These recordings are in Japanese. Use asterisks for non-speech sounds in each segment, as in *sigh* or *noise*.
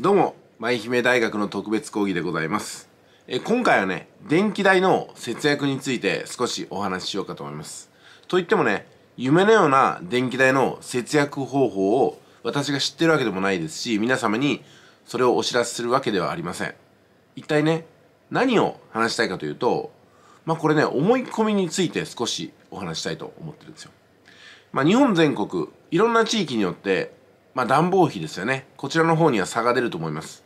どうも、舞姫大学の特別講義でございます。え今回はね、電気代の節約について少しお話ししようかと思います。といってもね、夢のような電気代の節約方法を私が知ってるわけでもないですし、皆様にそれをお知らせするわけではありません。一体ね、何を話したいかというと、まあこれね、思い込みについて少しお話したいと思ってるんですよ。まあ日本全国、いろんな地域によって、まあ暖房費ですよね。こちらの方には差が出ると思います。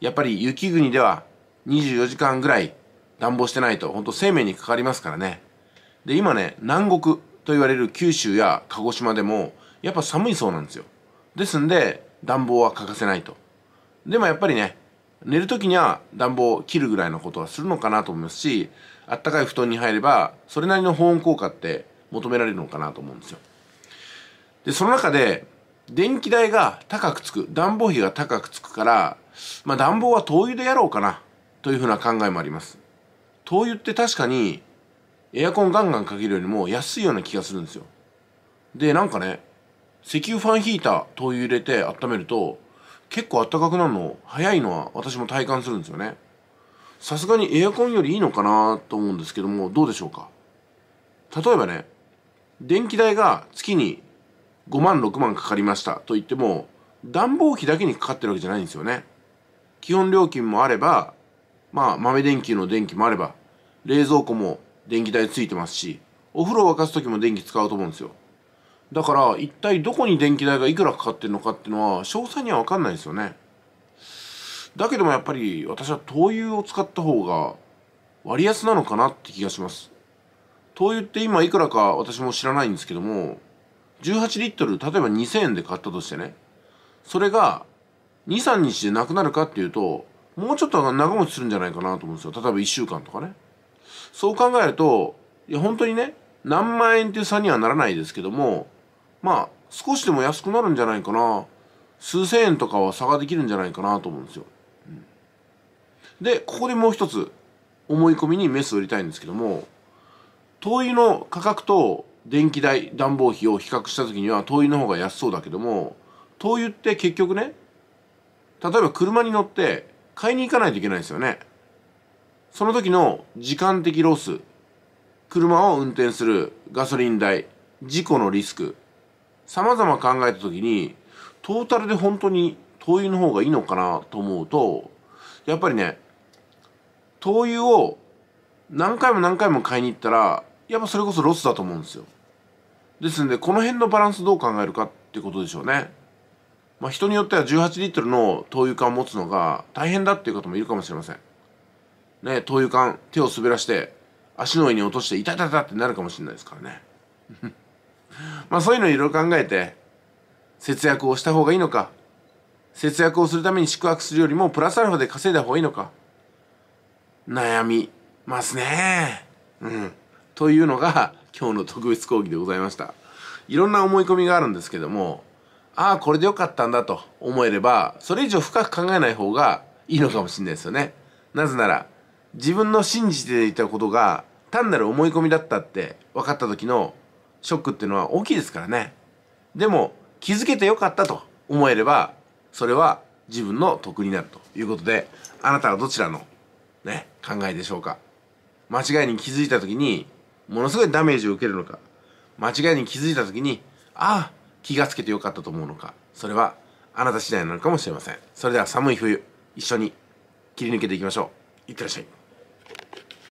やっぱり雪国では24時間ぐらい暖房してないと本当生命にかかりますからね。で、今ね、南国と言われる九州や鹿児島でもやっぱ寒いそうなんですよ。ですんで暖房は欠かせないと。でもやっぱりね、寝る時には暖房を切るぐらいのことはするのかなと思いますし、あったかい布団に入ればそれなりの保温効果って求められるのかなと思うんですよ。で、その中で電気代が高くつく、暖房費が高くつくから、まあ暖房は灯油でやろうかなというふうな考えもあります。灯油って確かにエアコンガンガンかけるよりも安いような気がするんですよ。で、なんかね、石油ファンヒーター灯油入れて温めると結構暖かくなるの早いのは私も体感するんですよね。さすがにエアコンよりいいのかなと思うんですけども、どうでしょうか。例えばね、電気代が月に5万6万かかりました。と言っても暖房費だけにかかってるわけじゃないんですよね。基本料金もあればまあ豆電球の電気もあれば冷蔵庫も電気代ついてますしお風呂沸かす時も電気使うと思うんですよ。だから一体どこに電気代がいくらかかってるのかっていうのは詳細には分かんないですよね。だけどもやっぱり私は灯油を使った方が割安なのかなって気がします。灯油って今いくらか私も知らないんですけども18リットル例えば2000円で買ったとしてねそれが23日でなくなるかっていうともうちょっと長持ちするんじゃないかなと思うんですよ。例えば1週間とかね。そう考えるといや本当にね何万円っていう差にはならないですけどもまあ少しでも安くなるんじゃないかな。数千円とかは差ができるんじゃないかなと思うんですよ、うん。でここでもう一つ思い込みにメスを入れたいんですけども灯油の価格と電気代暖房費を比較した時には灯油の方が安そうだけども灯油って結局ね例えば車に乗って買いに行かないといけないですよね。その時の時間的ロス車を運転するガソリン代事故のリスク様々考えた時にトータルで本当に灯油の方がいいのかなと思うとやっぱりね灯油を何回も何回も買いに行ったらやっぱそれこそロスだと思うんですよ。ですんで、この辺のバランスどう考えるかってことでしょうね。まあ人によっては18リットルの灯油缶を持つのが大変だっていう方もいるかもしれません。ね、灯油缶手を滑らして足の上に落として痛い痛い痛いってなるかもしれないですからね。*laughs* まあそういうのいろいろ考えて節約をした方がいいのか、節約をするために宿泊するよりもプラスアルファで稼いだ方がいいのか、悩みますね。うん。というのが *laughs* 今日の特別講義でございました。いろんな思い込みがあるんですけども、ああ、これでよかったんだと思えれば、それ以上深く考えない方がいいのかもしれないですよね。なぜなら、自分の信じていたことが単なる思い込みだったって分かった時のショックっていうのは大きいですからね。でも、気づけてよかったと思えれば、それは自分の得になるということで、あなたはどちらのね、考えでしょうか。間違いに気づいた時にものすごいダメージを受けるのか間違いに気づいた時にああ気がつけてよかったと思うのかそれはあなた次第なのかもしれません。それでは寒い冬一緒に切り抜けていきましょう。いってらっしゃい。